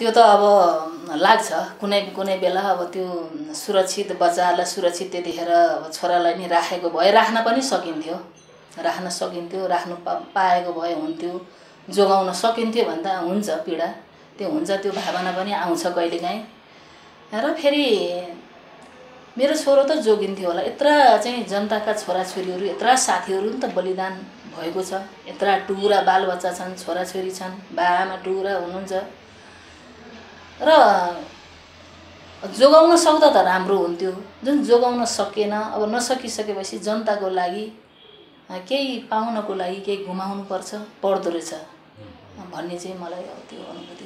त्यो त अब लाग्छ। कुनै कुनै बेला अब त्यो सुरक्षित बच्चाहरूलाई सुरक्षित त्यतिखेर अब छोरालाई नि राखेको भए राख्न पनि सकिन्थ्यो। राख्न सकिन्थ्यो राख्नु पा पाएको भए हुन्थ्यो जोगाउन सकिन्थ्यो भने त हुन्छ पीडा। त्यो हुन्छ त्यो भावना पनि आउँछ कहिलेकाहीँ। र फेरि मेरो छोरो त जोगिन्थ्यो होला। यत्र चाहिँ जनताका छोराछोरीहरू यत्र साथीहरू नि त बलिदान भएको छ। यत्र टुरा बालबच्चा छन् छोराछोरी छन् बाआमा टुरा हुनुहुन्छ। र जोगाउन सक्दा त राम्रो हुन्थ्यो। जुन जोगाउन सकेन अब नसकिसकेपछि जनताको लागि केही पाउनको लागि केही गुमाउनु पर्छ पर्दो रहेछ। भन्ने चाहिँ मलाई अब त्यो अनुभूति